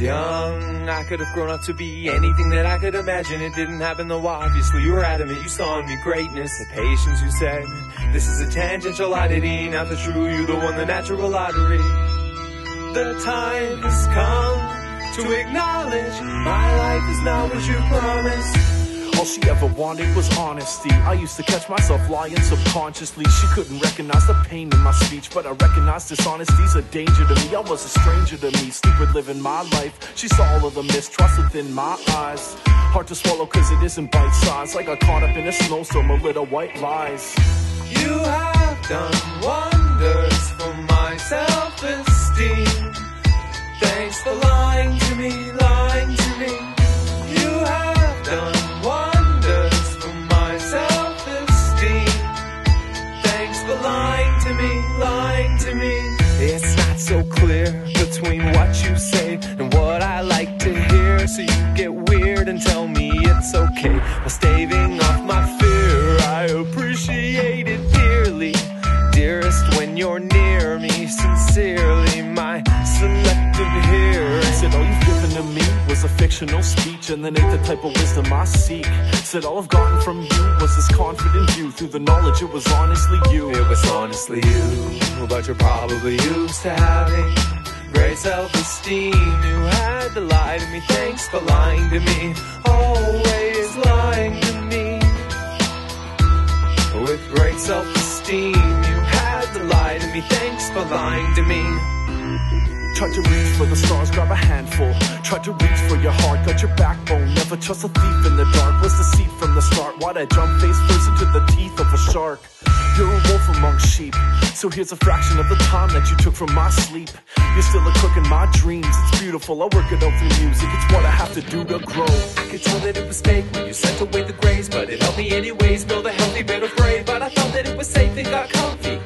young, I could have grown up to be anything that I could imagine. It didn't happen though, obviously. You were adamant, you saw in me greatness. The patience you said, this is a tangential oddity. Not the true you, the one, the natural lottery. The time has come to acknowledge my life is not what you promised. She ever wanted was honesty. I used to catch myself lying subconsciously. She couldn't recognize the pain in my speech, but I recognized dishonesty's a danger to me. I was a stranger to me, stupid living my life. She saw all of the mistrust within my eyes. Hard to swallow cause it isn't bite sized. Like I caught up in a snowstorm of little white lies. You have done wonders for my self esteem. Thanks for lying to me, clear between what you say and what I like to hear. So you get weird and tell me it's okay. Fictional speech, and then ain't the type of wisdom I seek. Said all I've gotten from you was this confident view through the knowledge it was honestly you. It was honestly you, but you're probably used to having great self-esteem. You had to lie to me, thanks for lying to me. Always lying to me. With great self-esteem, you had to lie to me, thanks for lying to me. Tried to reach for the stars, grab a handful. Tried to reach for your heart, got your backbone. Never trust a thief in the dark. Was deceit from the start. Why'd I jump face first into the teeth of a shark? You're a wolf among sheep. So here's a fraction of the time that you took from my sleep. You're still a crook in my dreams. It's beautiful. I work it out through music. It's what I have to do to grow. I could tell that it was fake when you sent away the grays, but it helped me anyways. Build a healthy bit of brave, but I thought that it was safe and got comfy.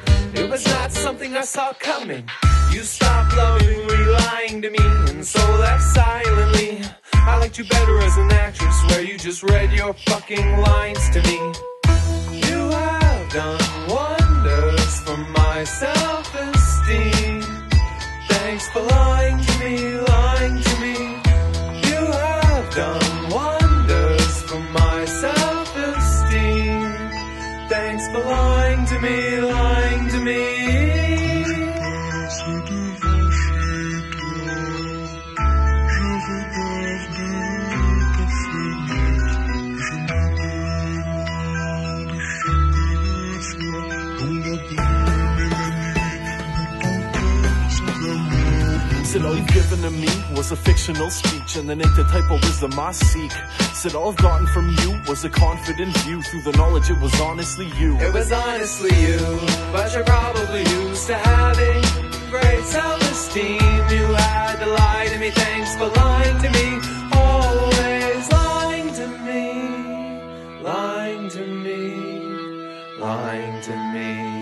I saw coming. You stopped lovingly lying to me, and so left silently. I liked you better as an actress, where you just read your fucking lines to me. You have done wonders for my self-esteem. Thanks for lying to me, And all you've given to me was a fictional speech, and the naked type of wisdom I seek. Said all I've gotten from you was a confident view through the knowledge it was honestly you. It was honestly you, but you're probably used to having great self-esteem. You had to lie to me, thanks for lying to me, always lying to me, lying to me, lying to me.